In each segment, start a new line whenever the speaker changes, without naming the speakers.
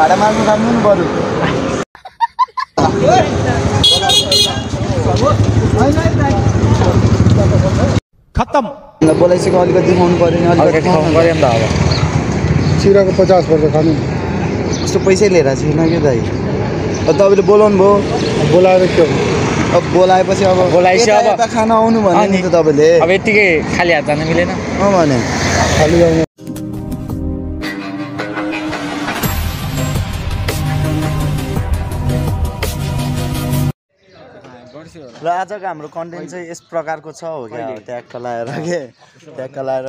भाडा माग्नु थाल्नु नि बरु
खत्म
बोलाइसक्यो अलिकति देखाउनु पऱ्यो नि अलिकति
गऱ्यो नि त अब।
चिराको पचास पर्छ खानु।
कस्तो पैसै लिएर छैन क्या दाइ? अब तपाईँले बोलाउनु भयो।
बोलाएर के
अब बोलाएपछि अब
बोलाएपछि
यता
अब-
खाना आउनु भन्यो नि त तपाईँले।
अब यत्तिकै खाली हात जानु मिलेन।
अँ भने।
खालि आउने
र आजको हाम्रो कन्टेन्ट चाहिँ यस प्रकारको छ हो क्या? ट्याग लाएर के? ट्याग लाएर।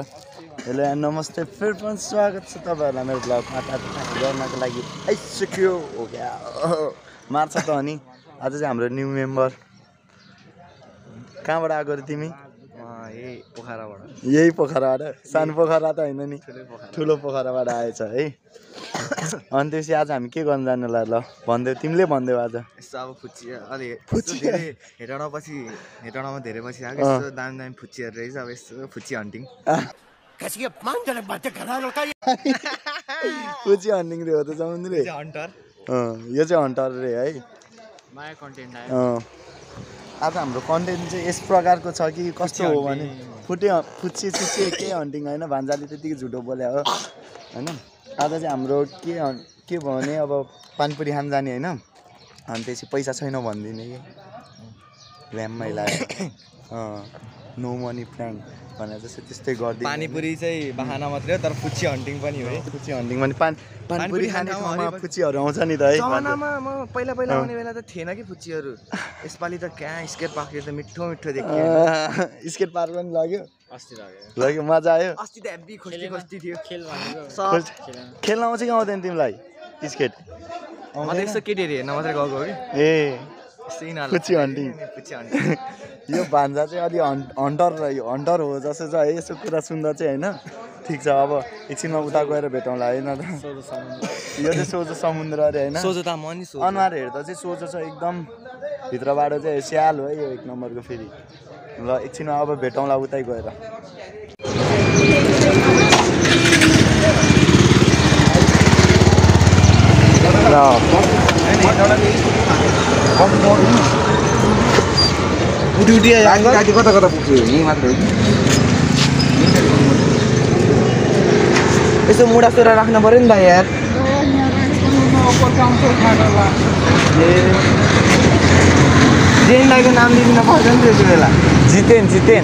हेलो एन्ड नमस्ते फेरि पनि स्वागत छ तपाईँहरूलाई मेरो ब्लगमा गर्नको लागि आइसक्यो हो क्या? मार्छ त अनि। आज चाहिँ हाम्रो न्यु मेम्बर कहाँबाट आएको रे तिमी?
यही पोखराबाट।
यही पोखराबाट? सानो पोखरा त होइन नि। ठुलो पोखराबाट आएछ है। अनि त्यसपछि आज हामी के गर्नु जानुलाई ल भनिदेऊ तिमीले भनिदेऊ आज।
यस्तो अब फुच्ची अलि
फुच्ची?
धेरै हेटाउडा पछि हेटाउडामा धेरै पछि आएको। यस्तो दामी दामी फुच्चीहरू रहेछ अब यस्तो फुच्ची हन्टिङ
पुची हन्डिङ रे हो त समुद्रे।
हन्टर
अँ यो चाहिँ हन्टर रे है।
नयाँ कन्टेन्ट
अँ। आज हाम्रो कन्टेन्ट चाहिँ यस प्रकारको छ कि कस्तो हो भने फुटे फुच्ची सुच्ची के हन्टिङ होइन? भान्जाले त्यतिकै झुटो बोल्या हो। होइन? आज चाहिँ हाम्रो के के भयो भने अब पानपुरी खान जाने होइन। अनि त्यसपछि पैसा छैन भनिदिने कि। ल्याम्मै लाग्यो। नो मनी प्लान भनेर जस्तो त्यस्तै गरिदिनु
पानीपुरी चाहिँ बाहना मात्रै हो तर फुच्ची हन्टिङ पनि हो है।
फुची हन्टिङ भने पान पानपुरी खाने
ठाउँमा
फुचीहरू आउँछ नि त है।
जमानामा म पहिला पहिला। आउने बेला त थिएन कि फुच्चीहरू। यसपालि त कहाँ स्केट पार्कले त मिठो मिठो देखियो।
स्केट पार्क पनि लाग्यो।
लाग्यो।
मजा आयो। खेल्न आउँछ कि आउँदैन तिमीलाई? स्केट।
म त यस्तो केटीहरू हेर्न मात्रै गएको हो कि?
ए। हन्टिङ यो भान्जा चाहिँ अलि हन् हन्टर रह्यो हन्टर हो जस्तो छ है यसो कुरा सुन्दा चाहिँ होइन। ठिक छ अब एकछिनमा उता गएर भेटौँला होइन त यो चाहिँ सोझो समुद्र अरे होइन। अनुहार हेर्दा चाहिँ सोझो छ एकदम भित्रबाट चाहिँ स्याल हो है यो एक नम्बरको फेरि। ल एकछिनमा अब भेटौँला उतै गएर।
कता कता पुग्छु यहीँ मात्र हो यसो मुढा सुरा राख्नु पऱ्यो नि त यार। जेन दाईको नाम लिदिन पर्छ नि त्यति बेला।
जितेन जितेन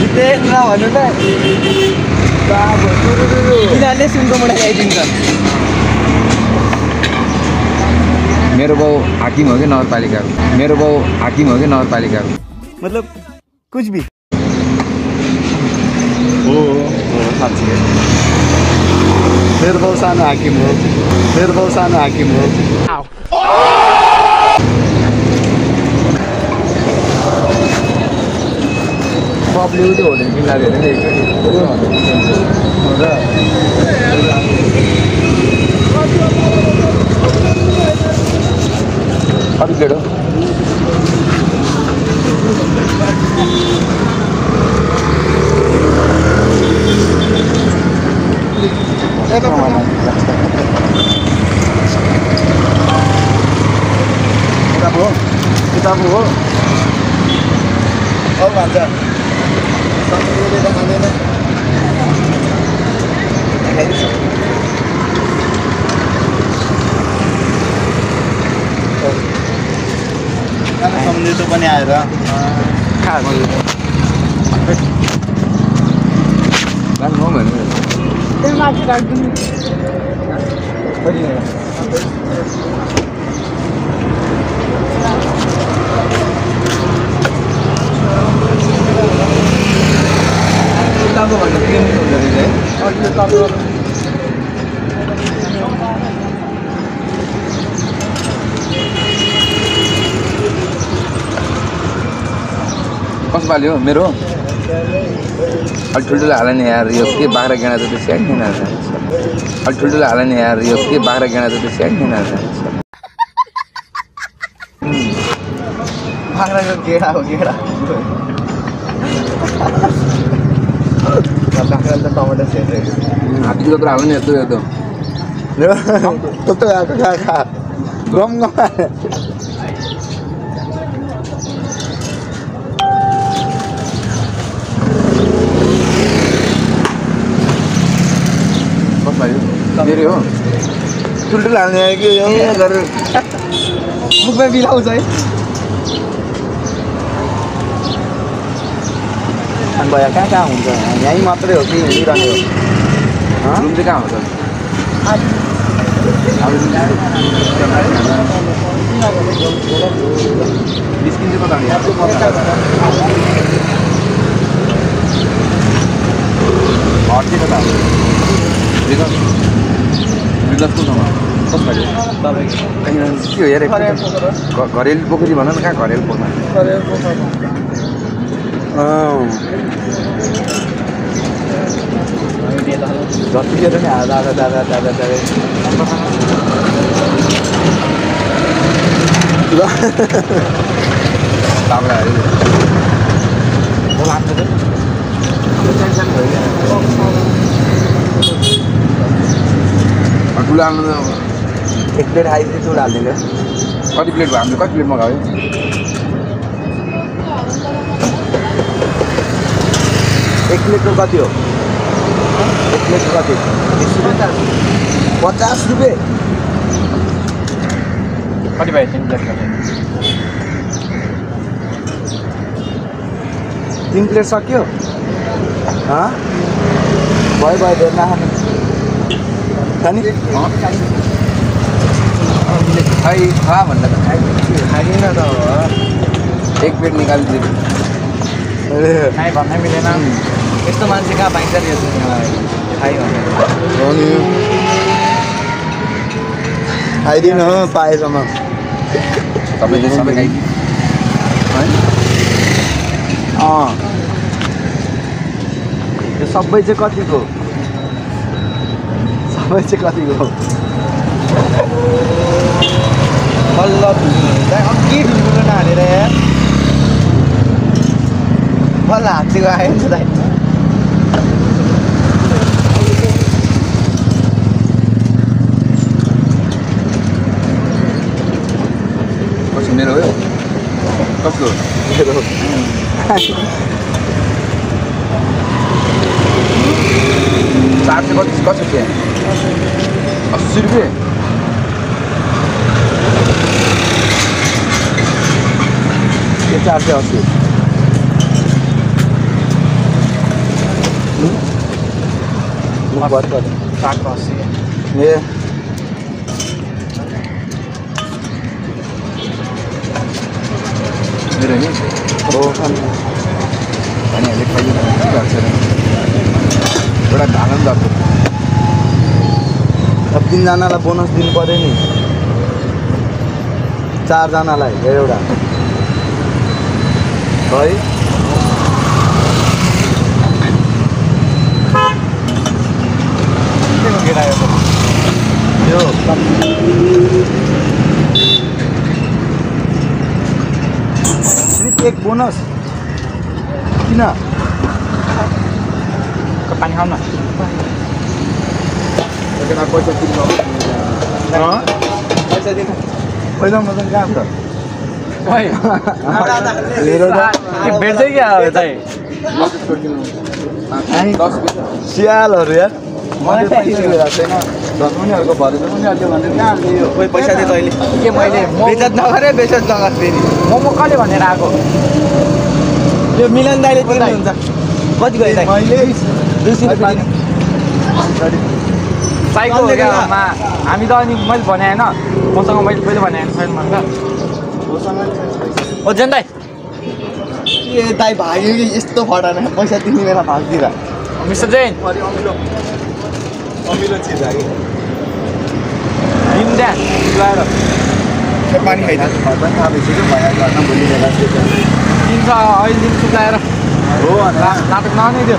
जितेन ल भन्नु त। यिनीहरूले सुनको मुढा ल्याइदिन्छ।
मेरो बाउ हाकिम हो कि नगरपालिकाको मेरो बाउ हाकिम हो कि नगरपालिकाको
मतलब कुछ भी। हो साँच्चै। मेरो बाउ सानो हाकिम हो। मेरो बाउ सानो हाकिम हो।
सबले उति होटेल किन लाग्यो भने अरू प्लेट हो
किताब हो किताब हो अब भन्छ समुद्रले त खाँदैन सम्झिँदो पनि आएर
किताबको भन्दा प्रेम हुँदो रहेछ है
कस्तो पाल्यो मेरो अलि ठुल्ठुलो हाल नि यार यो के बाख्रा गेडा जस्तो स्याट किन अलि ठुल्ठुलो हाल नि यार यो के बाख्रा गेडा जस्तो स्याट किन
बाख्राको गेडा हो गेडा। बाख्राले त टमाटर सेर्छ
हात्ती जत्रो हाल्नु नि यस्तो यस्तो
कस्तो आएको खा खा। गम गम
धेरै हो
ठुल्ठुलो हाल्ने हो कि गरेर
मुखमा बिलाउँछ है
भयो कहाँ कहाँ हुन्छ यहीँ मात्रै हो कि हिँडिरहने हो?
रुम चाहिँ कहाँ हो त निस्किन्छ कता
हट्ने कता
कसलाई के हो यार घ- घरेलु पोखरी भन न कहाँ घरेलु पोखरी?
जतिखेर नि हात आएर दादा दादा दादा
तपाईँलाई ठुलो त
एक प्लेट आइसक्यो चुड हालिदिनु
कति प्लेट भयो? हामीले कति प्लेट मगायो?
एक प्लेटको कति हो? एक प्लेटको कति? पचास रुपियाँ
कति भयो तिन प्लेट
तिन प्लेट सक्यो? हँ? भयो भयो धेरै नखानु। खाने?
खै खा भन्दा त खाइ
खाइदिन त
एक प्लेट निकालिदियो
अरे।
खाइ भन्नै मिलेन। यस्तो मान्छे कहाँ पाइन्छ नि यो दुनियाँमा खाइ भने
हो नि खाइदिनु हो पाएसम्म।
तपाईँले सबै खाइदियो।
अँ। यो सबै चाहिँ कतिको? सबै चाहिँ कतिको
बल्ल के ढुङ्गुलो नहालेर बल्ल हात्तीको आयो नि त दाइ
कसो मेरो हो कसको चार कति कसो थियो अस्सी रुपियाँ
यो चार सय अस्सी मुख बन्द गर।
चारको अस्सी
ए
मेरो नि
हो अनि
नानीहरूले खाइदिनु के भएको छैन एउटा ढालन दर्को
अब तिनजनालाई बोनस दिनु पऱ्यो नि। चारजनालाई एउटा। है?
यो।
एक बोनस। किन?
पानी खाऊ न
पैसा तिर्नु पैसा दिनु पैसा मसँग कहाँ छ मेरो त
भेट्दै क्या अब चाहिँ
दस रुपियाँ
सियालहरू यार मैले पैसा दिएको छैन झन् उनीहरूको भरोसा पनि अझै भने कहाँ यो
कोही पैसा दे तैँले
के मैले
बेचत नगरे बेचत नगर फेरि
मोमो कहिले भनेर आएको
यो मिलन दाइले तिर्नुहुन्छ कति गयो दाइ
मैले
दुई सय रुपियाँ दिनु।
हो क्या हामी त अनि मैले भने होइन। मसँग मैले पहिले भने होइन छैन भनेर
ओ जेन दाइ ए दाइ भाग्यो कि यस्तो फटाएन पैसा तिर्ने बेला भागिदिएर
मिस्टर जैन।
अमिलो। अमिलो चिज आयो
दिनु त्यहाँ लगाएर
पानी खाइदिनु
घर पनि थाहा भइसक्यो भइहाल्यो घरमा भोलि बेला
दिन्छ अहिले दिन्छु लगाएर
हो
नाटक नआउने त्यो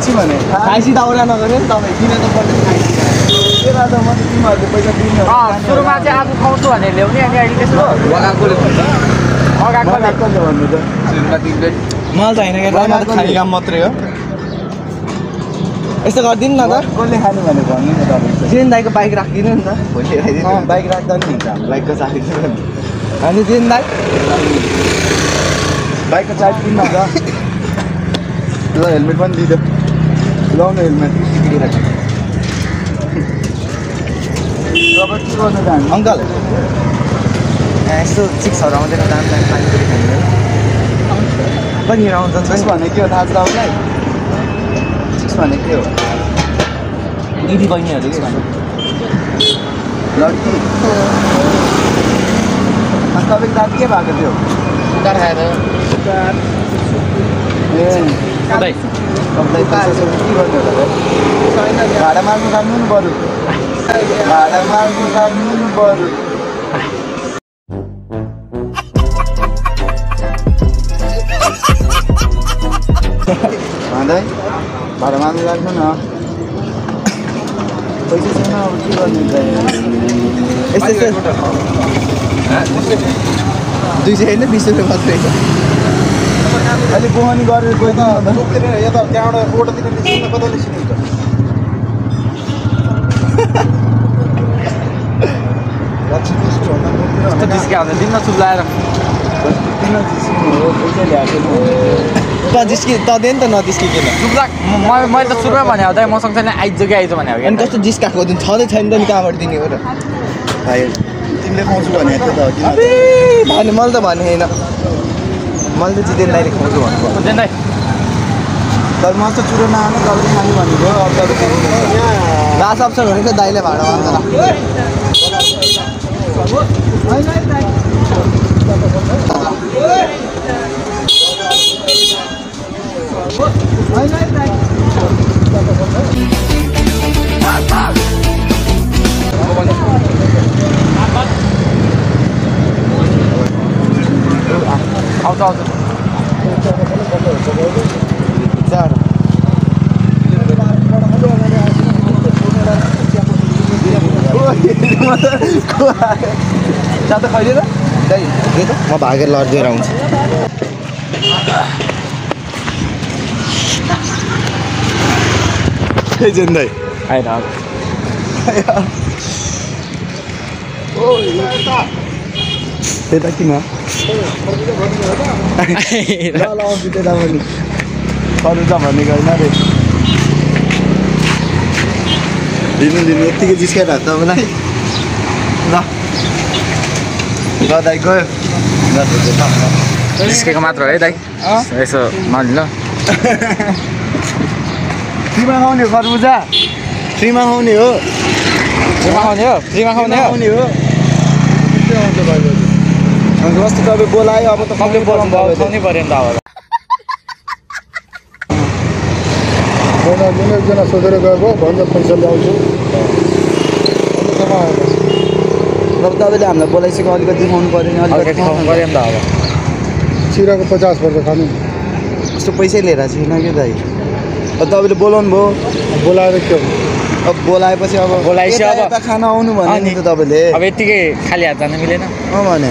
साँच्ची भने
खाइसी दाउरा नगरे नि तपाईँ किन त पर्ने खाइसी
त। म त तिमीहरूले पैसा दिनु
सुरुमा चाहिँ आफू खुवाउँछु भनेर ल्याउने अनि अहिले त्यसो
लगाएकोले भन्छ।
मगाएकोले
कसले भन्नु त।
सुरुमा तिन प्लेट
मलाई त होइन क्या मलाई त खाने काम मात्रै हो। यस्तो गरिदिनु न त।
कसले खानु भने भन्नु न तपाईँको
जेन दाईको बाइक राखिदिनु नि त। भोलि
बाइक राख्दा पनि हुन्छ बाइकको चाबी दिनु नि।
अनि जेन दाई?
बाइकको चाबी किन्न त। ल हेलमेट पनि दिइदियो लाउनु हेलमेट तपाईँ के गर्नु चाहनु
अङ्कल यस्तो चिक्सहरू आउँदैन दाम दाम पानीपुरी खाने आउँछ
चिप्स भने के हो थाहा छ तपाईँलाई चिप्स भने के हो
दिदी बहिनीहरू के भन्नु
लड्की अनि तपाईँको दाँत के भएको थियो ए
दाइ
तपाईँलाई भाडा मार्नु जानु नि बरु भाडा मार्नु जानु नि बरु भाँदै भाडा मार्नु लाग्नु न पैसा छैन अब के गर्नु
यस्तो दुई सय होइन बिस रुपियाँ मात्रै
अहिले बोहनी गरेर गइदिनु यता त्यहाँबाट ओटोतिर निस्किनु कता निस्किनु त
कस्तो जिस्क्याउँछ दिनमा चुप्लाएर
किन निस्किनु हो पैसा ल्याएको
त जिस्कि त दे नि त
म मैले त सुरुमा भने हो दाइ मसँग छैन आइज कि आइज भने
अनि कस्तो जिस्काएको दिन छँदै छैन त नि कहाँबाट दिने हो र
भाइ तिमीले खुवाउँछु भनेको थियो त
मैले त भने होइन मैले त जितेन दाइले खुवाउँछु भन्नुभयो
हुँदैन दाइ।
तर म जस्तो चुरो नआनु तपाईँले खानु भनेको अब तपाईँ
लास्ट अप्सन भनेको दाइले भाडा माग्छ
आउँछ
त दाइ दे त। म भागेर लडिदिएर आउँछु।
जिन्दै
आएर
त्यता किन त्यता पनि अरू त भनेको होइन रे दिनु दिनु यत्तिकै जिस्काएर तपाईँलाई। ल। ल दाइ गयो।
जिस्केको मात्र हो है दाइ यसो नलिनु ल।
फ्रीमा खाउने हो खरबुजा। फ्रीमा खाउने हो।
फ्रीमा खाउने हो? फ्रीमा खाउने हो?
खाउने हो। अन्त अस्ति तपाईँ बोलायो अब त
सबले बोलाउनु भयो। खुवाउनै पऱ्यो नि त अब।
एकजना सोधेर गएको भन्छ पैसा ल्याउँछु।
अब तपाईँले हामीलाई बोलाइसक्यो अलिकति खुवाउनु पऱ्यो नि
अलिकति खुवाउनु पऱ्यो नि त अब।
चिराको पचास वर्ष खानु।
कस्तो पैसै लिएर छैन क्या दाइ? अब तपाईँले बोलाउनु भयो
बोलाएर के
अब बोलाएपछि अब
बोलाएपछि
यता
अब-
खाना आउनु भने नि त तपाईँले।
अब यत्तिकै खाली हात जानु मिलेन।
अँ भने।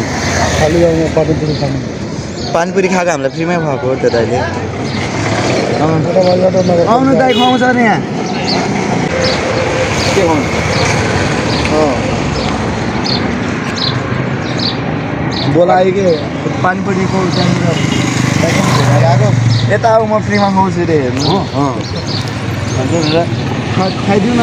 खालि गाउँमा पानीपुरी खानु।
पानीपुरी खाएको हामीलाई फ्रीमै खुवाएको हो त्यो दाइले। आउनु दाइ खुवाउँछ नि यहाँ। के खुवाउनु? बोलायो कि पानीपुरी खुवाउँछ आएको यता आऊ म फ्रीमा खुवाउँछु रे। हेर्नु हो। न त ल खुवाइदिउँ न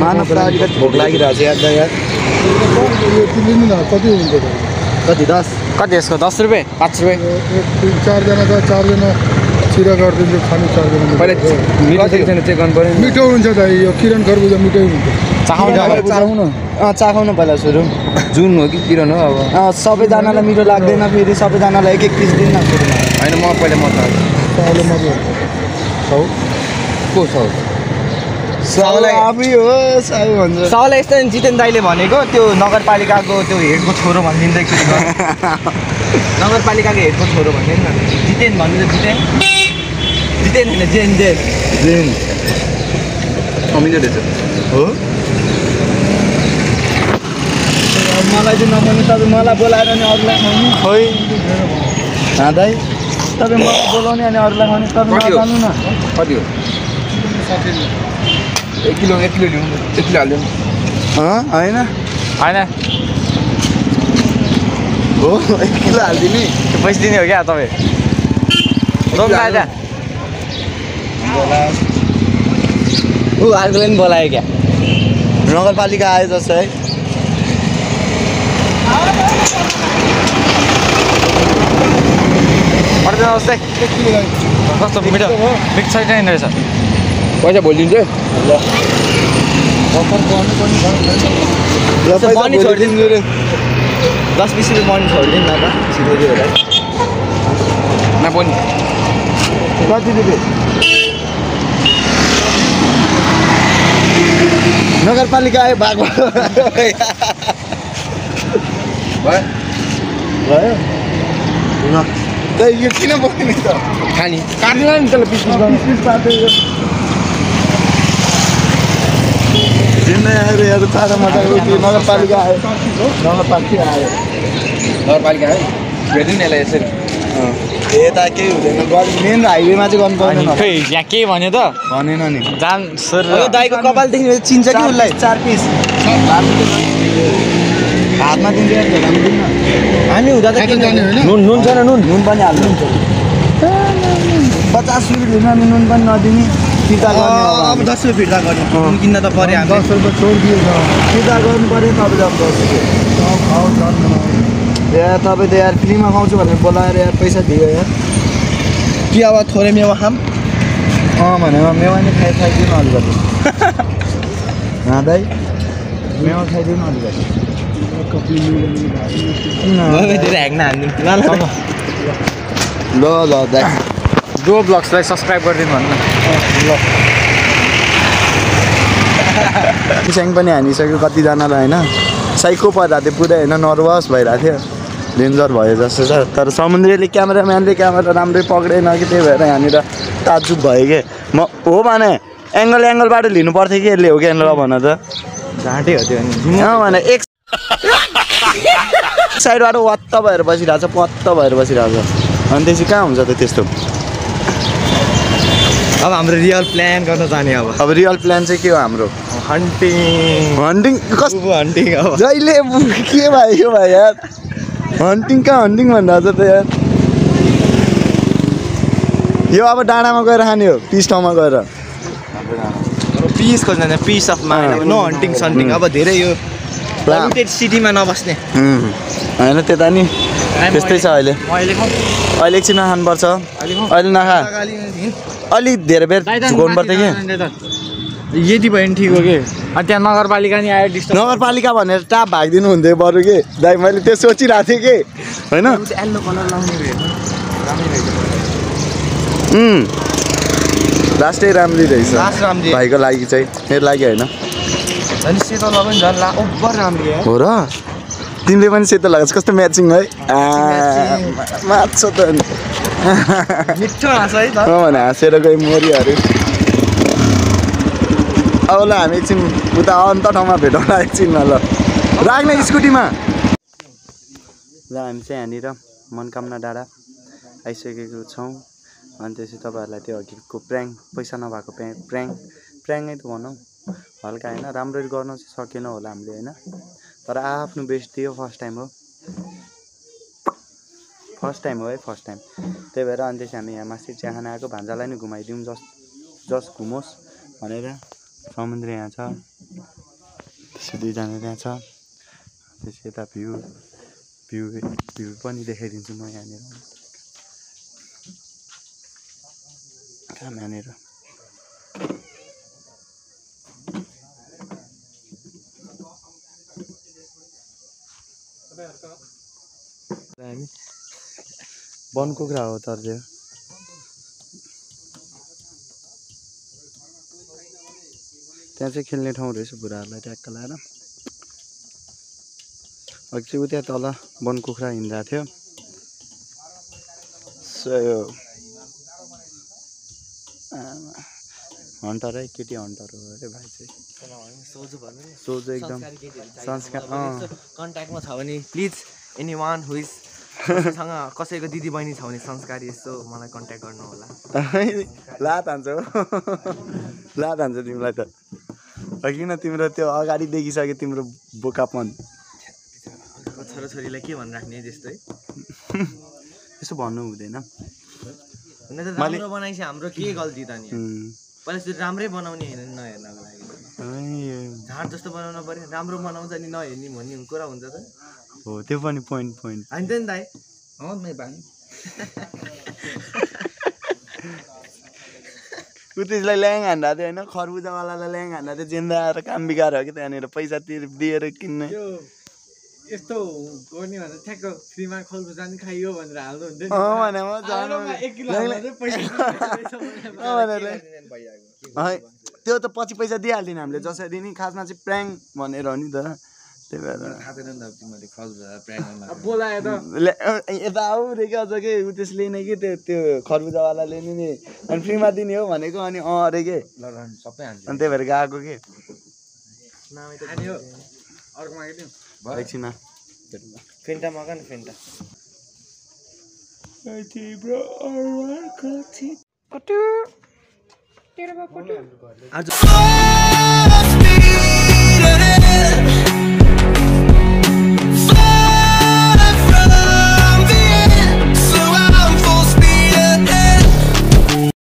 मानव त अलिकति भोक लागिरहेको छ याद दा याद
कति हुन्छ? त
कति दस?
कति यसको? दस रुपियाँ पाँच रुपियाँ
चारजना छ चारजना। चिरा गरिदिन्छु खानु
पहिला मिठो चेक गर्नु पऱ्यो
हुन्छ त यो किरण खरबुजा मिठै हुन्छ
चाखाउने
पहिला सुरु
जुन हो कि किरण हो अब
अँ सबैजनालाई मिठो लाग्दैन फेरि सबैजनालाई एक एक पिस दिनु
होइन म पहिला म
चाउलो मात्रै साउ
को छ
साउलाई
आफै हो साउ भन्छ
साउलाई यस्तो जितेन दाईले भनेको त्यो नगरपालिकाको त्यो हेडको छोरो गयो। नगरपालिकाको हेडको छोरो भनिदिनु न जितेन भन्नु त जितेन होइन
रहेछ
हो मलाई चाहिँ तपाईँ मलाई बोलाएर नि अरूलाई खुवाउनु खोइ तपाईँ मलाई बोलाउने अनि अरूलाई खुवाउने तपाईँ न
कति हो एक किलो एक किलो लिउँ एक किलो हालिदिउँ
अँ, होइन
होइन
हो एक किलो हालिदिने
त्यो पैसा दिने हो क्या तपाईँ
ऊ अर्कोले पनि बोलायो क्या।
नगरपालिका आयो जस्तो। है
कस्तो मिठो मिठो छैन रहेछ।
पैसा भोलिदिन्छु। है
ल पैसा
मनी छोडिदिनु। दस बिस रुपियाँ मनी छोडिदिनु न त। होला
नबोल्ने
कति रुपियाँ नगरपालिका आयो भएको
भयो।
यो किन बोक्ने त?
खाने। नि त्यसलाई पिस पिस गर्नु
पिस पार्दै जिन्दै आएर यहाँ तारा मजाको त्यो नगरपालिका आयो। नगरपालिका आयो।
नगरपालिका भेट्नु नि यसलाई यसरी।
यता केही हुँदैन। मेन हाइवेमा चाहिँ गर्नु पाउँदैन
खै यहाँ के भन्यो त?
भनेन नि।
जान सर
दाईको कपालदेखि चिन्छ कि उसलाई?
चार पिस हातमा दिन्छ
हामी हुँदा त? नुन नुन छैन नुन?
नुन पनि हाल्नु पचास रुपियाँ अनि नुन पनि नदिने। फिर्ता गर्ने अब हामी।
दस रुपियाँ फिर्ता गर्ने। नुन किन्न त पऱ्यो हामी।
दस रुपियाँ छोडिदियो
फिर्ता गर्नु पऱ्यो तपाईँले अब। दस रुपियाँ यार तपाईँ त यार फ्रीमा खुवाउँछु भनेर बोलाएर यार पैसा दियो यार।
कि अब थोरै मेवा खाम?
अँ भनेमा मेवा नि खाइ खाइदिनु अलिकति खाँदै मेवा खाइदिनु अलिकति
ल ल
ल। ल दाइ।
डो ब्लग्सलाई सब्सक्राइब गरिदिनु भन्नु न।
स्याङ पनि हानिसक्यो कतिजनालाई होइन? साइको परिरहेको थियो पुरै होइन? नर्भस भइरहेको थियो। डेन्जर भयो जस्तो छ। तर समुद्रीले क्यामेराम्यानले क्यामेरा राम्रै पक्रेन कि त्यही भएर यहाँनिर ताजुब भयो कि? म हो भने एङ्गल एङ्गलबाट लिनु पर्थ्यो कि यसले हो कि ल भन त?
घाँटै हो त्यो
भने एक साइडबाट वात्त भएर बसिरहेको छ पत्त भएर बसिरहेको छ अनि त्यसपछि कहाँ हुन्छ त त्यस्तो?
अब हाम्रो रियल प्लान गर्न जाने अब।
अब रियल प्लान चाहिँ के हो हाम्रो?
हन्टिङ
हन्टिङ कस्तो
हन्टिङ अब।
जहिले के भयो भाइ यार? हन्टिङ कहाँ? हन्टिङ भन्दा त यार। यो अब डाँडामा गएर खाने हो पिस ठाउँमा गएर।
पिस खोज्न peace of mind no hunting सन्टिङ अब धेरै यो सिटीमा नबस्ने।
होइन त्यता नि त्यस्तै छ अहिले।
अहिले।
एकछिन खानुपर्छ
अहिले खाउँ
अहिले नखा। अलिक धेरै बेर झुकाउनु पर्थ्यो कि?
यति भयो भने ठिक हो कि?
अनि त्यहाँ नगरपालिका नि आयो डिस्टर्ब।
नगरपालिका भनेर टाप भागिदिनु हुन्थ्यो बरु के? दाइ मैले त्यो सोचिरहेको थिएँ कि? होइन?
येल्लो कलर लाउने
लास्टै राम्री रहेछ। भाइको लागि चाहिँ। मेरो लागि होइन।
झन् सेतो लगाउने झन् ला ओभर राम्रो यार
हो र? तिमीले पनि सेतो लगाएको छ। कस्तो म्याचिङ है? आ, माछो त अनि।
मिठो हाँस है
भने हाँसेर गयो मरि अरे अब ल हामी एकछिन उता अन्त ठाउँमा भेटौँला एकछिनमा ल। राख्ने स्कुटीमा। ल हामी चाहिँ यहाँनिर मनकामना डाँडा आइसकेको छौँ। अनि त्यसपछि तपाईँहरूलाई त्यो अघिको प्र्याङ पैसा नभएको प्या प्र्याङ प्र्याङै त भनौँ। हल्का होइन राम्ररी गर्न चाहिँ सकेन होला हामीले होइन? तर आफ्नो बेस्ट दियो फर्स्ट टाइम हो। फर्स्ट टाइम हो है फर्स्ट टाइम। त्यही भएर अनि त्यसपछि हामी यहाँ माथि चिया खाना आएको भान्जालाई नै घुमाइदिउँ जस जस घुमोस् भनेर। समुद्र यहाँ छ। त्यसपछि दुईजना त्यहाँ छ। त्यसपछि यता भ्यू भ्यू भ्यू पनि देखाइदिन्छु म यहाँनिर। काम यहाँनिर?
हामी
वन कुखुरा हो तर त्यहाँ चाहिँ खेल्ने ठाउँ रहेछ बुढाहरूलाई ट्याक्क लाएर। अघि चाहिँ उता तल वन कुखुरा हिँडिरहेको थियो। सो यो हन्टर है केटी हन्टर हो अरे भाइ चाहिँ।
सोझो
एकदम
संस्कारी कन्ट्याक्टमा छ भने प्लिज एनी वान कसैसँग कसैको दिदी बहिनी छ भने संस्कारी यस्तो मलाई कन्ट्याक्ट गर्नु होला
लात हान्छ हो। लात हान्छ तिमीलाई त। किन तिम्रो त्यो अगाडि देखिसक्यो तिम्रो बोकापन।
छोराछोरीलाई के भनिराख्ने त्यस्तो? है
त्यसो भन्नु हुँदैन।
राम्रो बनाइछ हाम्रो के गल्ती त नि? पहिला त्यो राम्रै बनाउने होइन नहेर्नको लागि।
है,
झाड जस्तो बनाउनु पऱ्यो राम्रो बनाउँछ नि नहेर्ने भन्ने कुरा हुन्छ त।
हो त्यो पनि पोइन्ट पोइन्ट
होइन त नि दाइ।
अँ मै भाइ।
उतिसलाई ल्याङ हान्दा थियो होइन? खरबुजावालालाई ल्याङ हान्दा थियो जिन्दा आएर काम बिगाएर हो कि त्यहाँनिर पैसा तिर दिएर किन्ने।
यस्तो गर्ने भनेर ठ्याक्क फ्रीमा खलबुजा नि खाइयो भनेर हाल्नु हुन्थ्यो
त्यो त पछि पैसा दिइहाल्दिनँ हामीले जसरी नि खासमा चाहिँ प्र्याङ भनेर हो नि त। यता आऊ रे कि अझ के? उ त्यसले नै कि त्यो त्यो खरबुजावालाले नि नि? अनि फ्रीमा दिने हो भनेको अनि अँ अरे के?
ल ल सबै हान्छ।
अनि त्यही भएर गएको के? एकछिनमा।
फेन्टा मगा नि फेन्टा। आज